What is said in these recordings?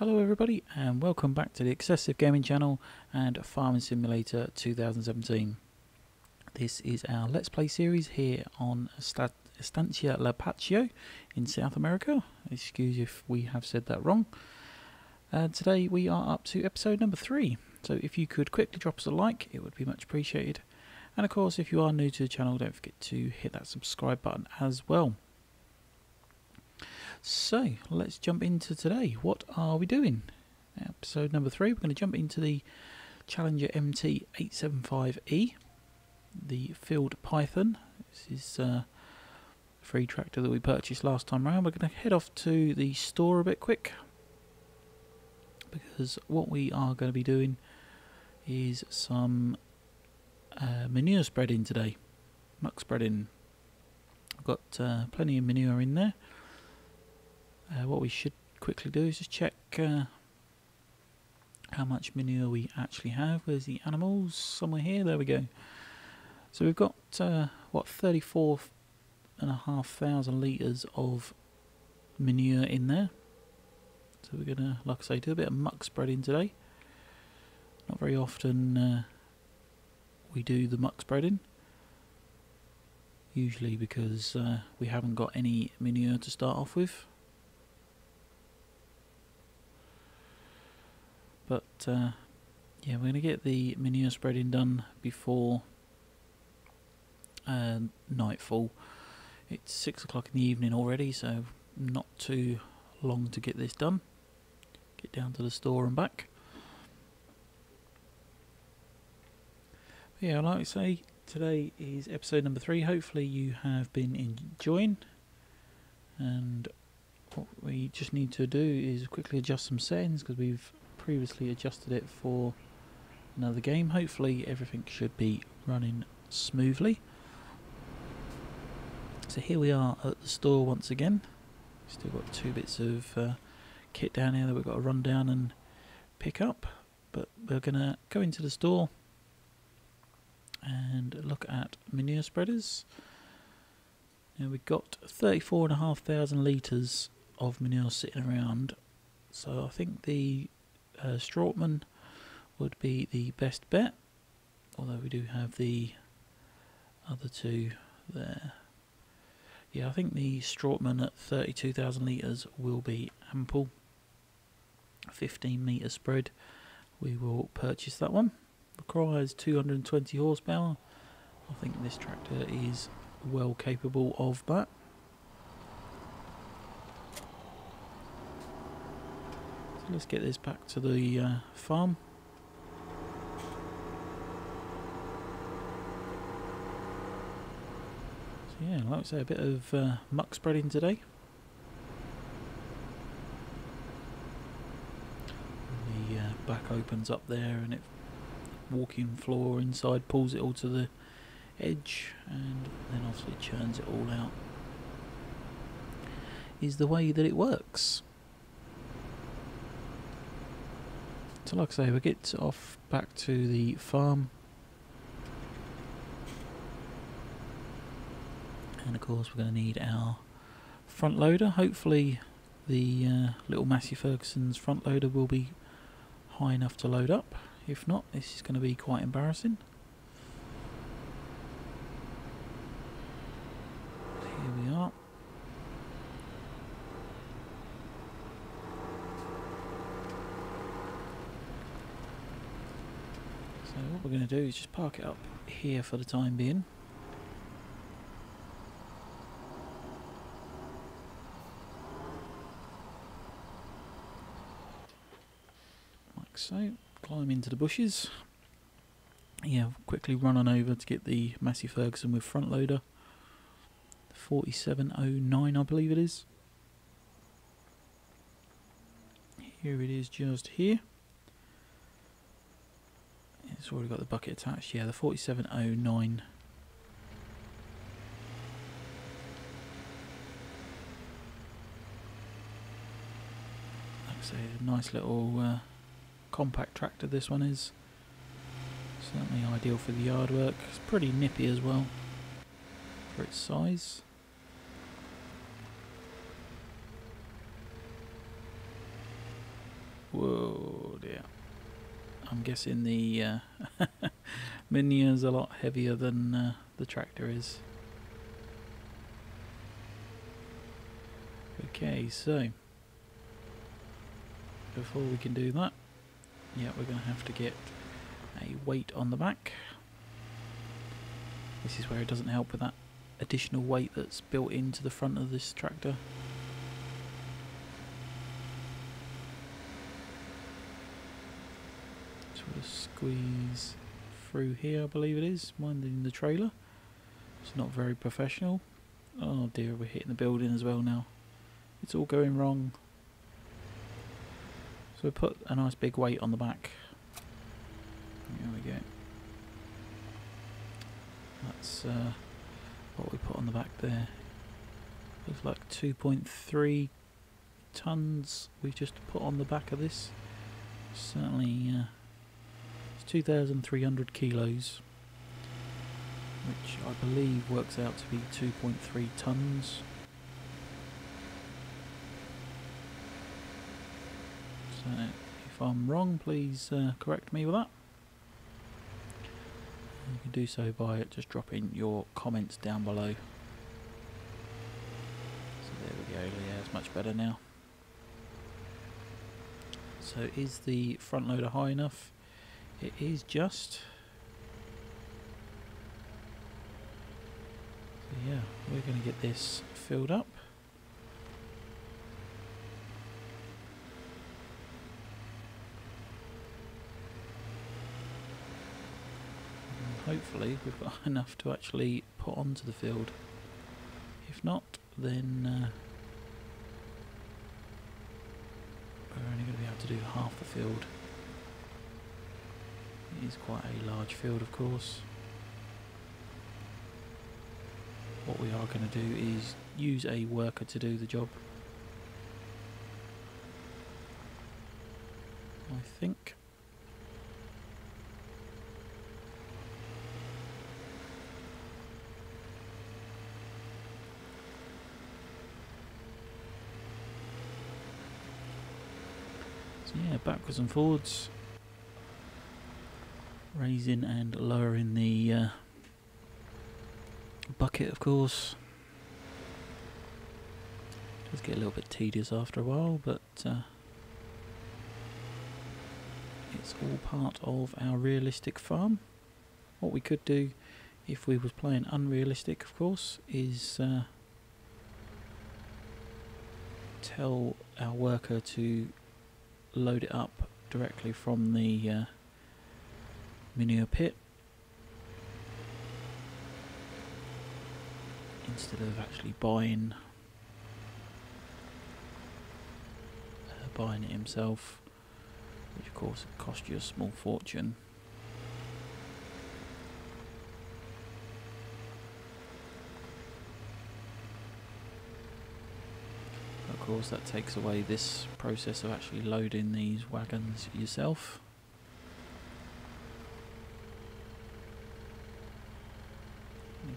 Hello everybody and welcome back to the Xsiv Gaming Channel and Farming Simulator 2017. This is our Let's Play series here on Estancia Lapacho in South America. Excuse if we have said that wrong. Uh, today we are up to episode number 3, so if you could quickly drop us a like it would be much appreciated. And of course if you are new to the channel don't forget to hit that subscribe button as well. So let's jump into today. What are we doing? Episode number three. We're going to jump into the Challenger MT875E, the Field Python. This is uh, a free tractor that we purchased last time around. We're going to head off to the store a bit quick because what we are going to be doing is some uh, manure spreading today, muck spreading. I've got uh, plenty of manure in there. Uh, what we should quickly do is just check uh, how much manure we actually have. Where's the animals? Somewhere here. There we go. So we've got uh, what 34 and a half thousand litres of manure in there. So we're gonna, like I say, do a bit of muck spreading today. Not very often uh, we do the muck spreading. Usually because uh, we haven't got any manure to start off with. But uh, yeah, we're going to get the manure spreading done before uh, nightfall. It's six o'clock in the evening already, so not too long to get this done. Get down to the store and back. But yeah, like I say, today is episode number three. Hopefully, you have been enjoying. And what we just need to do is quickly adjust some settings because we've previously adjusted it for another game. Hopefully everything should be running smoothly. So here we are at the store once again. Still got two bits of uh, kit down here that we've got to run down and pick up. But we're going to go into the store and look at manure spreaders. Now we've got 34,500 litres of manure sitting around. So I think the uh, would be the best bet, although we do have the other two there. Yeah, I think the Strautmann at 32,000 litres will be ample. 15 metre spread, we will purchase that one. Requires 220 horsepower. I think this tractor is well capable of that. Let's get this back to the uh, farm. So yeah, like I say, a bit of uh, muck spreading today. The uh, back opens up there and it walking floor inside pulls it all to the edge and then obviously churns it all out is the way that it works. So like I say, we get off back to the farm. And of course we're going to need our front loader. Hopefully the uh, little Massey Ferguson's front loader will be high enough to load up. If not, this is going to be quite embarrassing. Here we are. what we're going to do is just park it up here for the time being. Like so. Climb into the bushes. Yeah, quickly run on over to get the Massey Ferguson with front loader. 4709 I believe it is. Here it is just here. It's already got the bucket attached. Yeah, the 4709. Like I say, a nice little uh, compact tractor this one is. Certainly ideal for the yard work. It's pretty nippy as well for its size. Whoa. I'm guessing the uh, is a lot heavier than uh, the tractor is. Okay, so before we can do that, yeah, we're going to have to get a weight on the back. This is where it doesn't help with that additional weight that's built into the front of this tractor. Squeeze through here, I believe it is, minding the trailer. It's not very professional. Oh dear, we're hitting the building as well now. It's all going wrong. So we put a nice big weight on the back. There we go. That's uh, what we put on the back there. Looks like 2.3 tons we've just put on the back of this. Certainly, uh, 2,300 kilos, which I believe works out to be 2.3 tons. So, if I'm wrong, please uh, correct me with that. You can do so by just dropping your comments down below. So there we go, yeah, it's much better now. So is the front loader high enough? It is just. So yeah, we're going to get this filled up. hopefully we've got enough to actually put onto the field. If not, then uh, we're only going to be able to do half the field. It is quite a large field, of course. What we are going to do is use a worker to do the job. I think. So yeah, backwards and forwards. Raising and lowering the uh, bucket, of course. Does get a little bit tedious after a while, but uh, it's all part of our realistic farm. What we could do, if we was playing unrealistic, of course, is uh, tell our worker to load it up directly from the manure pit instead of actually buying uh, buying it himself which of course cost you a small fortune Of course that takes away this process of actually loading these wagons yourself.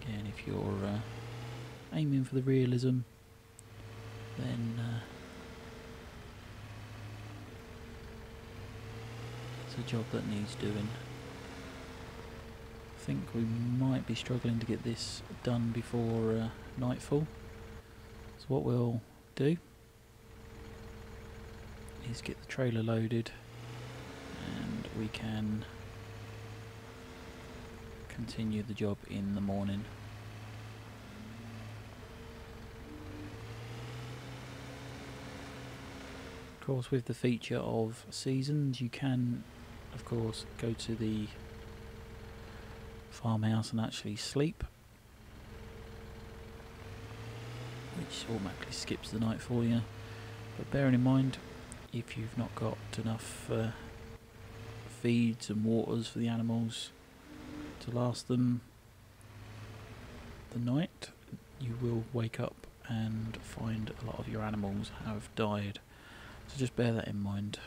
Again, if you're uh, aiming for the realism, then uh, it's a job that needs doing. I think we might be struggling to get this done before uh, nightfall. So what we'll do is get the trailer loaded and we can continue the job in the morning. Of course with the feature of seasons you can of course go to the farmhouse and actually sleep which automatically skips the night for you but bearing in mind if you've not got enough uh, feeds and waters for the animals to last them the night, you will wake up and find a lot of your animals have died. So just bear that in mind.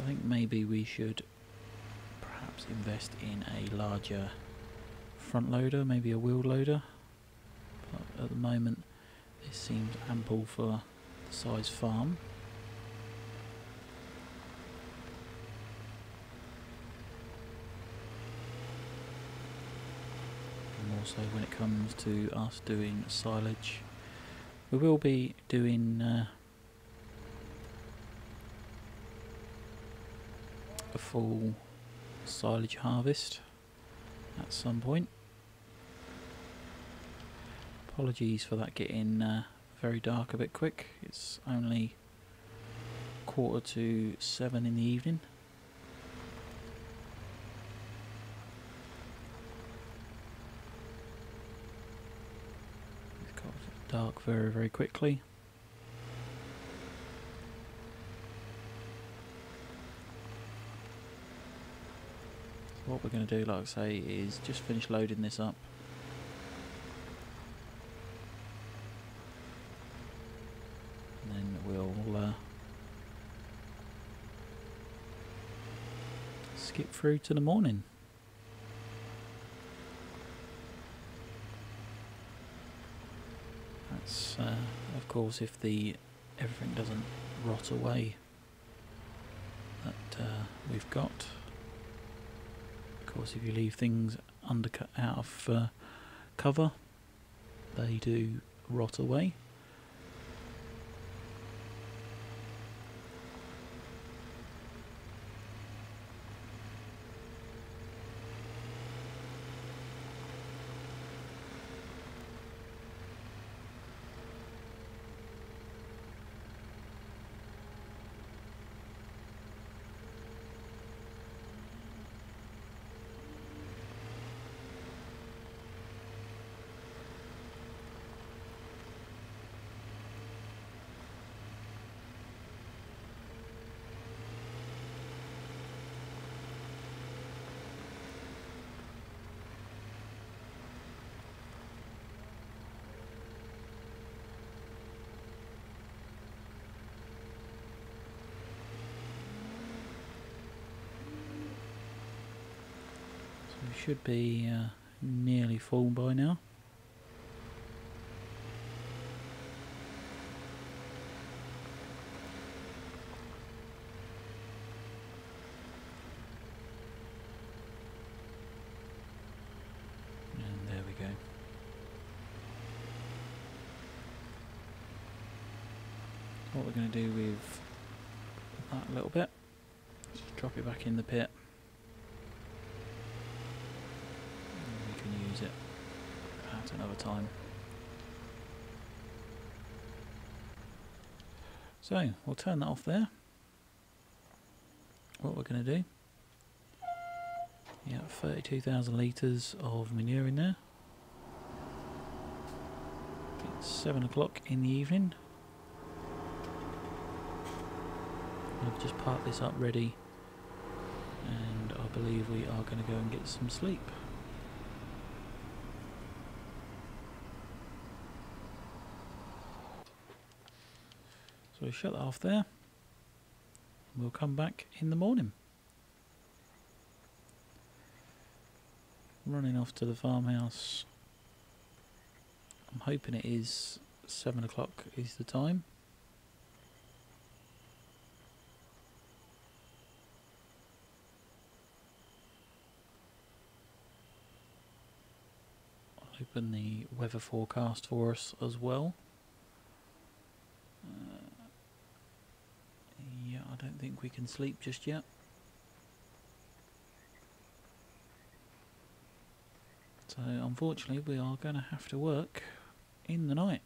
I think maybe we should perhaps invest in a larger front loader, maybe a wheel loader. But at the moment, this seems ample for the size farm. And also when it comes to us doing silage, we will be doing uh, a full silage harvest at some point. Apologies for that getting uh, very dark a bit quick. It's only quarter to seven in the evening. It's got dark very, very quickly. What we're going to do, like I say, is just finish loading this up. And then we'll uh, skip through to the morning. That's, uh, of course, if the everything doesn't rot away that uh, we've got course, if you leave things undercut out of uh, cover, they do rot away. We should be uh, nearly full by now. And there we go. What we're going to do with that little bit, just drop it back in the pit. use it at another time. So, we'll turn that off there. What we're going to do, yeah, 32,000 litres of manure in there. It's 7 o'clock in the evening. I've just parked this up ready and I believe we are going to go and get some sleep. So shut that off there. We'll come back in the morning. Running off to the farmhouse. I'm hoping it is 7 o'clock is the time. I'll open the weather forecast for us as well. don't think we can sleep just yet. So unfortunately we are going to have to work in the night.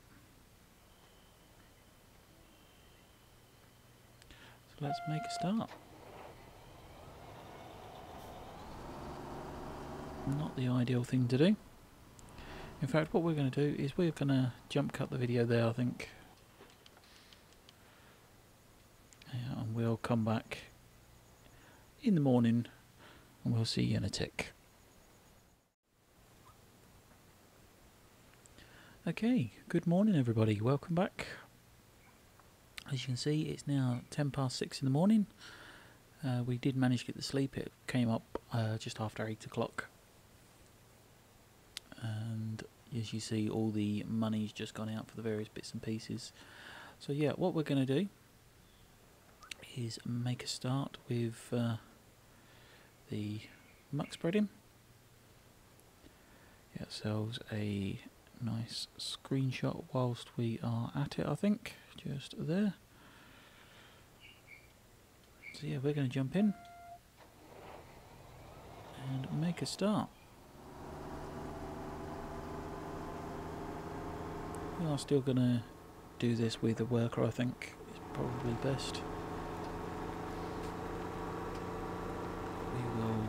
So let's make a start. Not the ideal thing to do. In fact what we're going to do is we're going to jump cut the video there I think we'll come back in the morning and we'll see you in a tick. Okay, good morning everybody, welcome back. As you can see it's now 10 past 6 in the morning Uh, we did manage to get the sleep. It came up uh, just after eight o'clock, and as you see, all the money's just gone out for the various bits and pieces. So yeah, what we're going to do is make a start with uh, the muck spreading. Get ourselves a nice screenshot whilst we are at it, I think, just there. So yeah, we're going to jump in and make a start. We are still going to do this with a worker, I think, is probably best. We will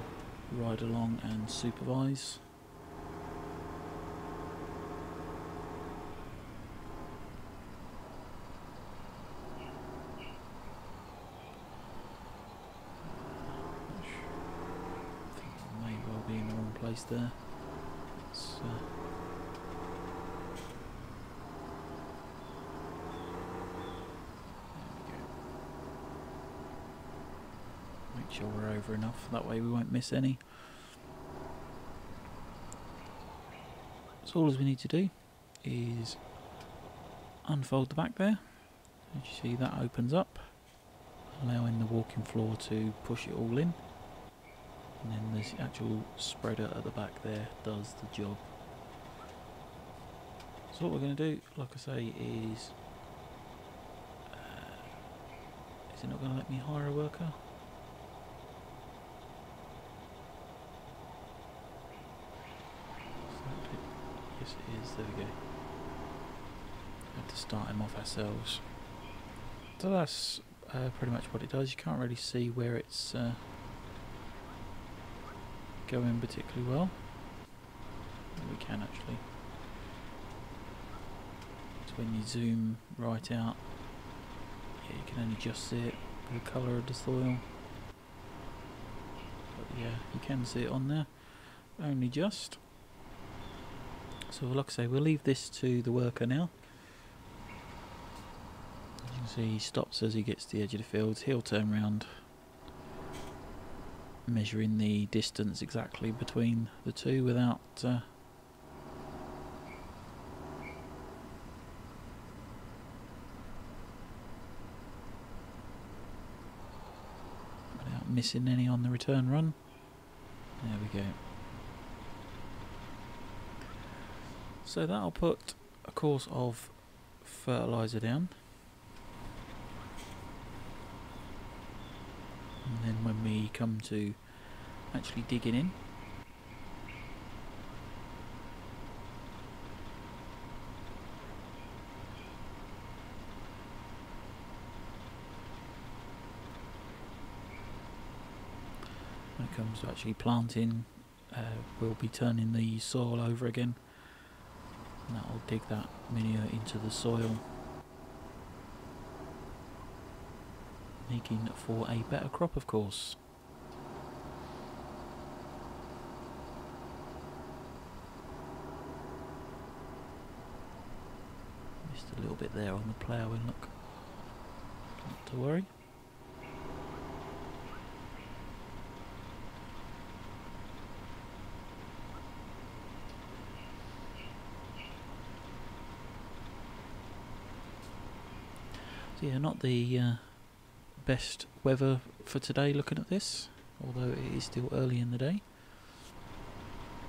ride along and supervise. Is my body in one place there. Uh, Make sure we're over enough, that way we won't miss any. So all we need to do is unfold the back there. As you see that opens up, allowing the walking floor to push it all in and then this actual spreader at the back there does the job. So what we're going to do, like I say, is uh, is it not going to let me hire a worker? It is, there we go. Have to start him off ourselves. So that's uh, pretty much what it does. You can't really see where it's uh, going particularly well. We can actually. So when you zoom right out, yeah, you can only just see it the colour of the soil. But yeah, you can see it on there, only just. So like I say, we'll leave this to the worker now. As you can see, he stops as he gets to the edge of the fields. He'll turn around measuring the distance exactly between the two without uh, without missing any on the return run. There we go. So that'll put a course of fertiliser down. and then when we come to actually digging in when it comes to actually planting uh, we'll be turning the soil over again and that'll dig that manure into the soil making for a better crop of course. Missed a little bit there on the ploughing, look. Not to worry. Yeah, not the uh, best weather for today looking at this, although it is still early in the day.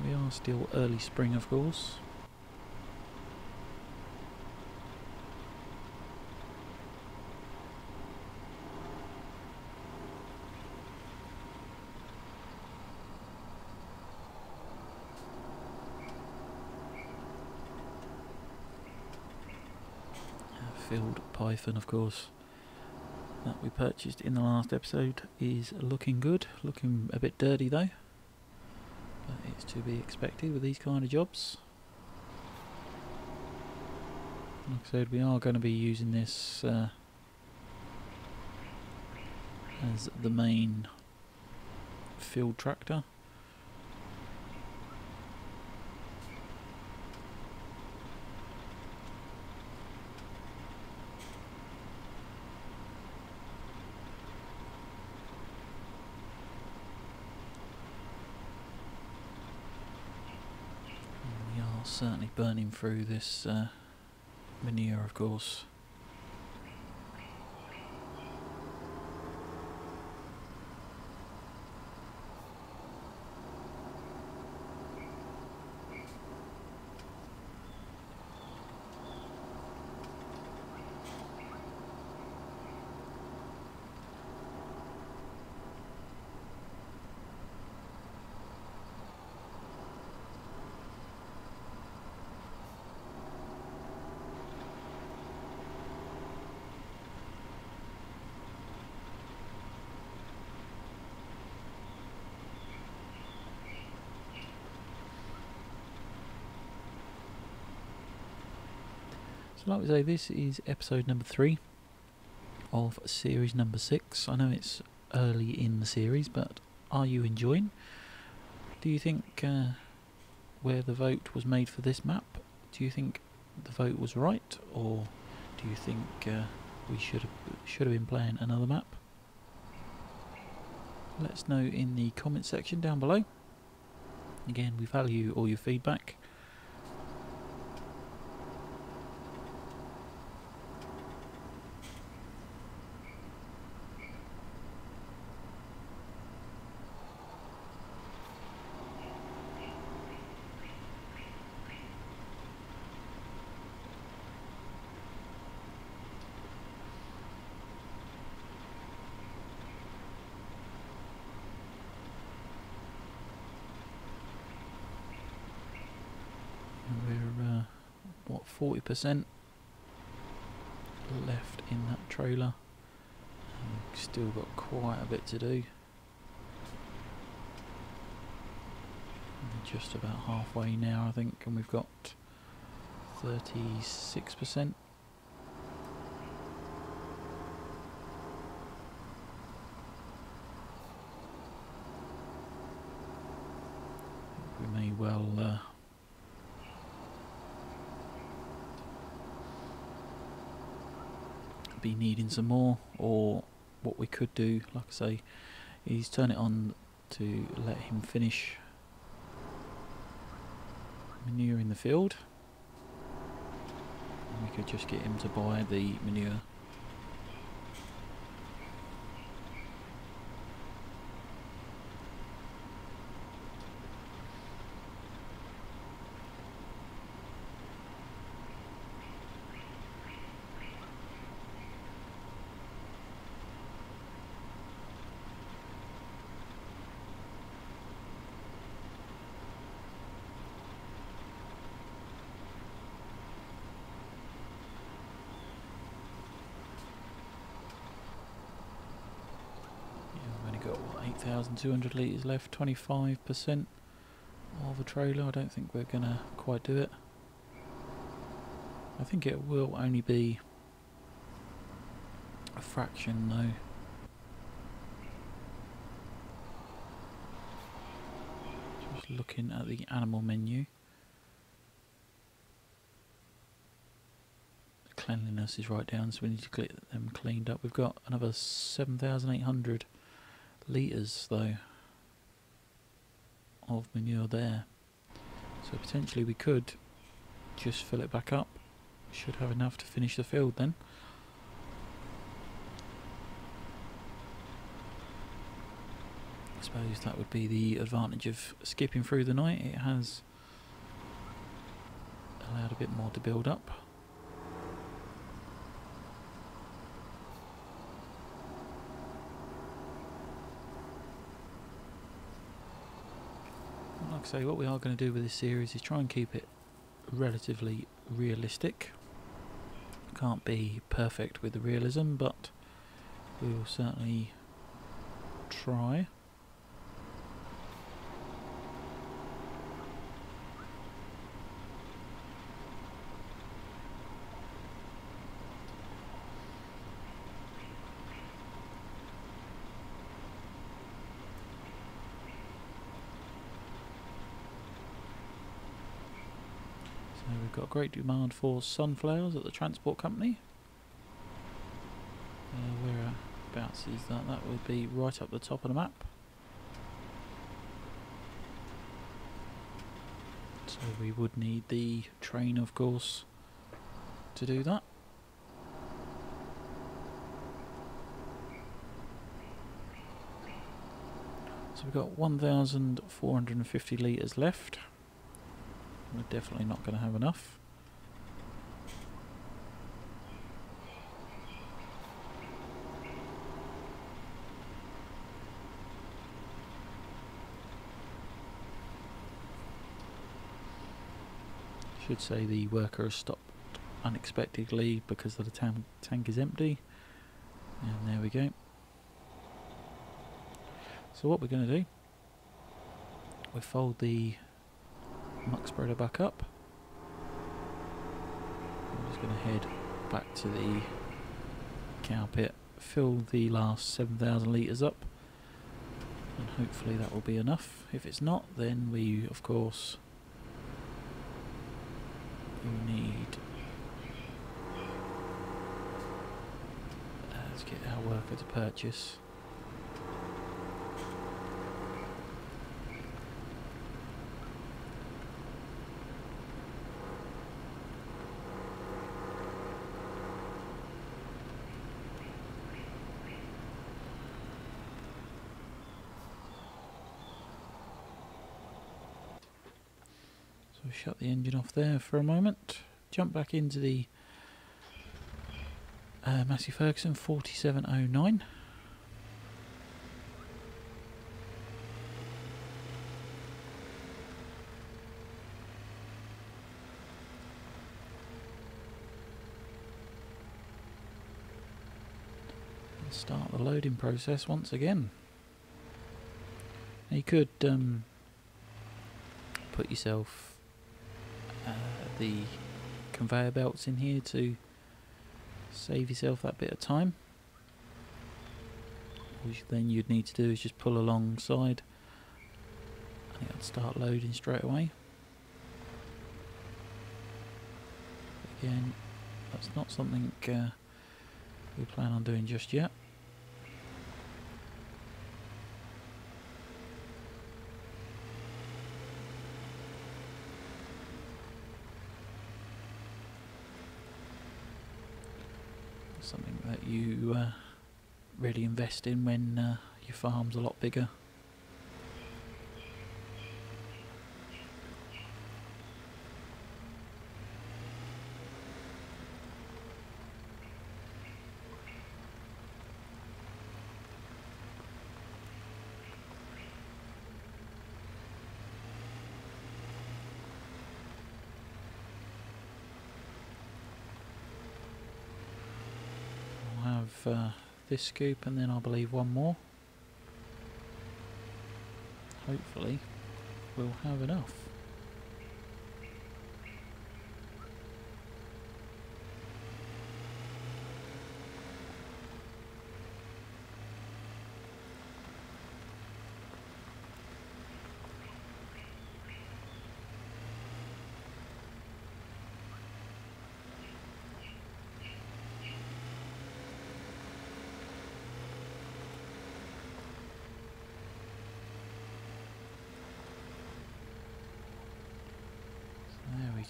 We are still early spring of course. Field python of course that we purchased in the last episode is looking good, looking a bit dirty though, but it's to be expected with these kind of jobs. Like I said, we are going to be using this uh, as the main field tractor. certainly burning through this uh, manure, of course. So like we say, this is episode number three of series number six. I know it's early in the series, but are you enjoying? Do you think uh, where the vote was made for this map, do you think the vote was right, or do you think uh, we should have should have been playing another map? Let us know in the comment section down below. Again, we value all your feedback. 40% left in that trailer. And still got quite a bit to do. Just about halfway now, I think, and we've got 36%. Be needing some more or what we could do like I say is turn it on to let him finish manure in the field. We could just get him to buy the manure Yeah, we've only got what, 8,200 litres left, 25% of a trailer. I don't think we're going to quite do it. I think it will only be a fraction though. Just looking at the animal menu. The cleanliness is right down, so we need to get them cleaned up. We've got another 7,800 litres though of manure there. So potentially we could just fill it back up. Should have enough to finish the field then. I suppose that would be the advantage of skipping through the night. It has allowed a bit more to build up. Say, what we are going to do with this series is try and keep it relatively realistic. Can't be perfect with the realism, but we will certainly try. So we've great demand for sunflowers at the transport company. Uh, whereabouts is that? That would be right up the top of the map. So So we would need the train, of course, to do that. So we've got 1,450 litres left. We're definitely not going to have enough. Should say the worker has stopped unexpectedly because the tam tank is empty. And there we go. So what we're going to do, we fold the muck spreader back up. I'm just going to head back to the cow pit, fill the last 7,000 litres up, and hopefully that will be enough. If it's not, then we, of course, need. Uh, let's get our worker to purchase. Shut the engine off there for a moment. Jump back into the uh, Massey Ferguson 4709. And Start the loading process once again. Now you could um, put yourself the conveyor belts in here to save yourself that bit of time. Which then you'd need to do is just pull alongside and it'll start loading straight away. Again, that's not something uh, we plan on doing just yet. something that you uh, really invest in when uh, your farm's a lot bigger. I'll have uh, this scoop and then I believe one more. Hopefully we'll have enough.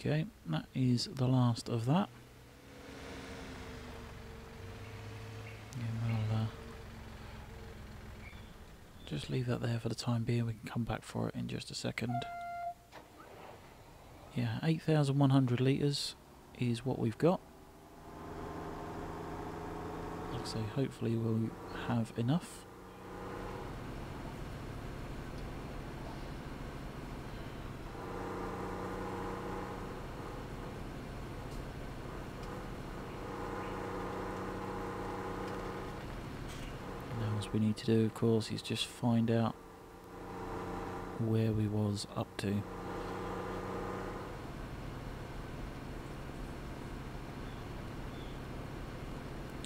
Go. That is the last of that. We'll uh, just leave that there for the time being. We can come back for it in just a second. Yeah, 8,100 litres is what we've got. Like I say, hopefully we'll have enough. Now what we need to do, of course, is just find out where we was up to.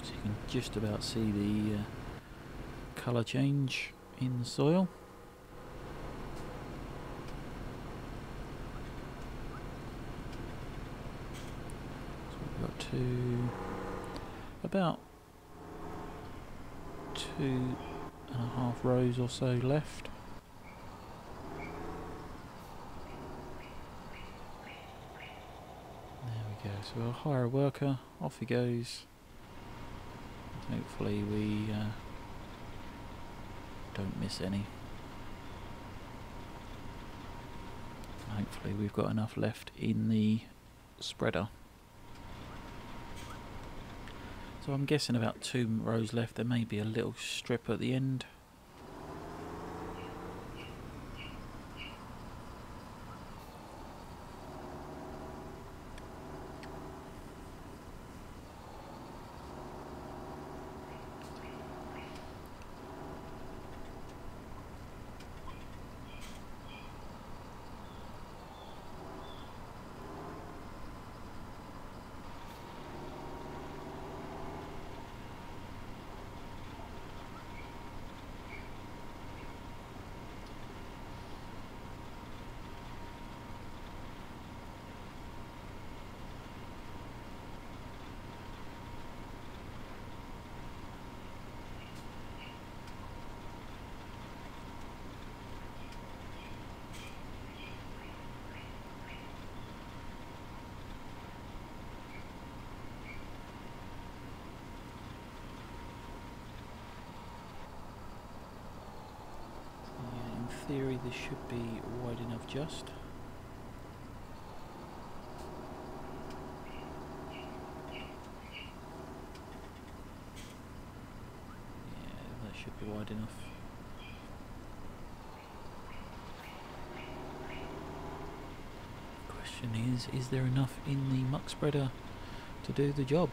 So you can just about see the uh, colour change in the soil. So we've got to about two and a half rows or so left. There we go, so we'll hire a worker, off he goes. Hopefully we uh, don't miss any. Hopefully we've got enough left in the spreader. So I'm guessing about two rows left. There may be a little strip at the end. Yeah, in theory this should be wide enough just. Yeah, that should be wide enough. Question is, is there enough in the muck spreader to do the job?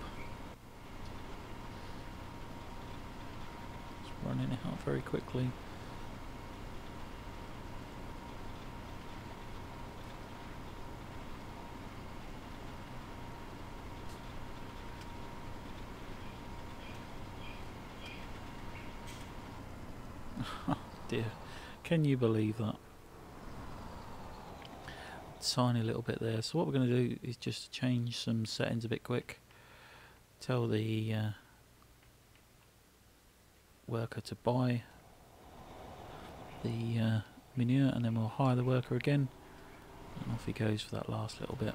It's running out very quickly. dear. Can you believe that? Tiny little bit there. So what we're going to do is just change some settings a bit quick. Tell the uh, worker to buy the uh, manure and then we'll hire the worker again and off he goes for that last little bit.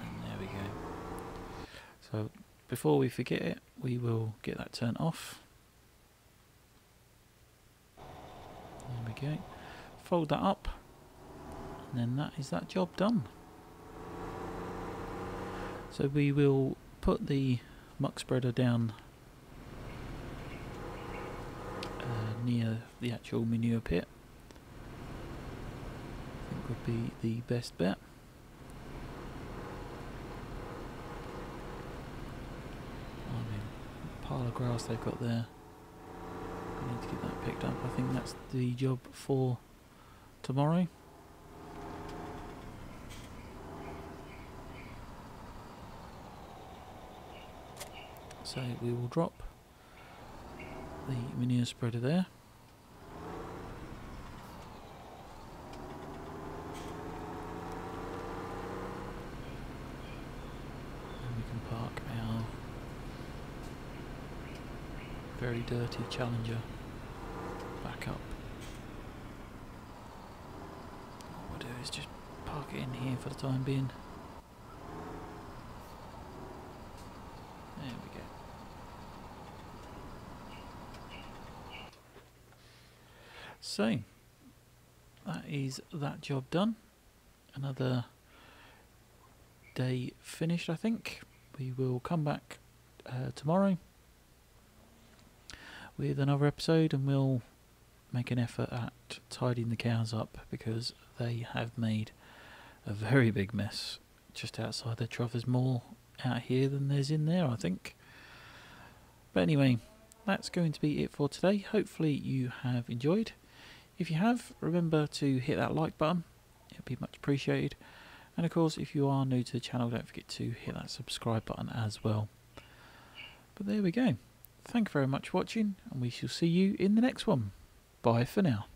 And there we go. So before we forget it, we will get that turned off. There we go. Fold that up, and then that is that job done. So we will put the muck spreader down uh, near the actual manure pit. I think would be the best bet. I mean, pile of grass they've got there. I need to get that picked up. I think that's the job for tomorrow. So we will drop the manure spreader there. And we can park our very dirty Challenger back up. What we'll do is just park it in here for the time being. There we go. So, that is that job done. Another day finished, I think. We will come back uh, tomorrow with another episode and we'll make an effort at tidying the cows up because they have made a very big mess just outside their trough. There's more out here than there's in there, I think. But anyway, that's going to be it for today. Hopefully you have enjoyed. If you have, remember to hit that like button. It'd be much appreciated. And of course, if you are new to the channel, don't forget to hit that subscribe button as well. But there we go. Thank you very much for watching, and we shall see you in the next one. Bye for now.